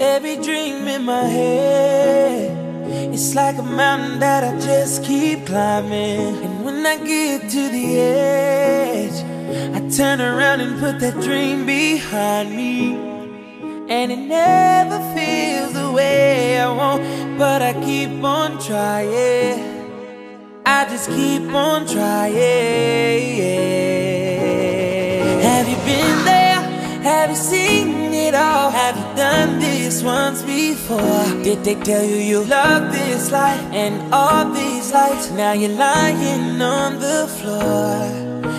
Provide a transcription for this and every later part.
Every dream in my head, it's like a mountain that I just keep climbing. And when I get to the edge, I turn around and put that dream behind me. And it never feels the way I want, but I keep on trying. I just keep on trying. You seen it all? Have you done this once before? Did they tell you you love this life and all these lights? Now you're lying on the floor,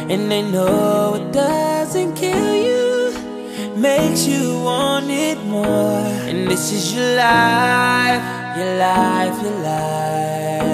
and they know it doesn't kill you, makes you want it more. And this is your life, your life, your life.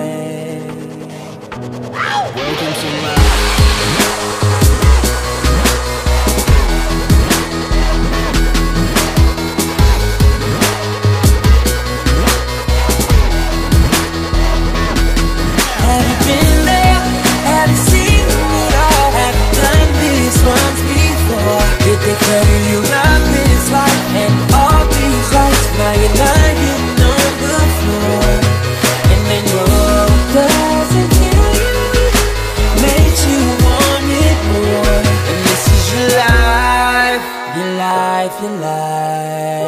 Your life, your life.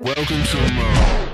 Welcome to my